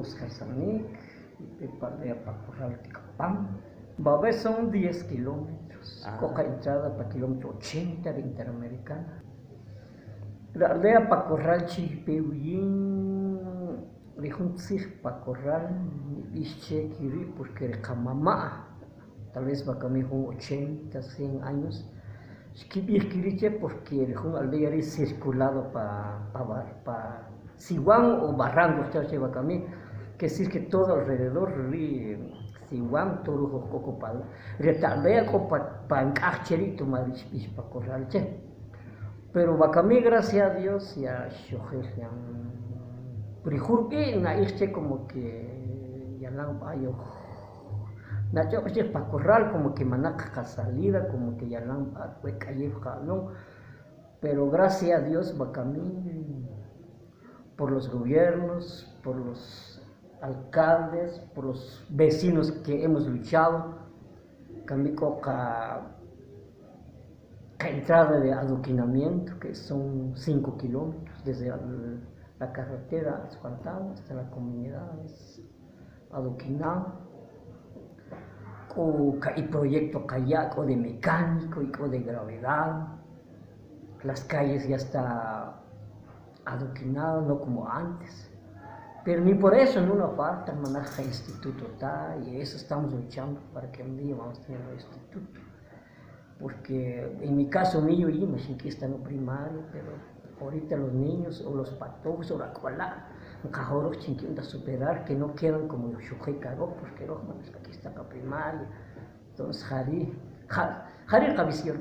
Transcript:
Oscar para para Corral Ticapam. Babé son 10 kilómetros, Ah. coca entrada para kilómetro 80 de Interamericana. La aldea para Corral Chipeuyin, Rijun Tzig para Corral, Ische Kiri, porque Kamamá, tal vez va a camino 80, 100 años. Escribir Kiriche porque Rijun aldea es circulado para pa, pa, pa, Siwan o Barranco, usted lleva a camino, que decir que todo alrededor, ri- Siwan, todo ocupado. Retardea para pa, encacherito, más para Corral, che. Pero Bacamí, gracias a Dios, ya Shohelian. Prijurbi, na este como que ya no ayo. Na yo este pa corral como que manaca salida, como que ya no fue calle no. Pero gracias a Dios Bacamí, por los gobiernos, por los alcaldes, por los vecinos que hemos luchado, Camico ca la entrada de adoquinamiento, que son 5 kilómetros desde la carretera asfaltada hasta la comunidad es adoquinada. O ca- y proyecto kayak de mecánico y o de gravedad. Las calles ya está adoquinadas, no como antes. Pero ni por eso no nos falta el maneja instituto está, y eso estamos luchando para que un día vamos a tener el instituto porque en mi caso mío, yo me que está en lo primario, pero ahorita los niños o los patos o la cola, cajoros chinquienta superar, que no quedan como shujei caro, porque los manes aquí está la primaria, entonces Jari, Jari, Jari el.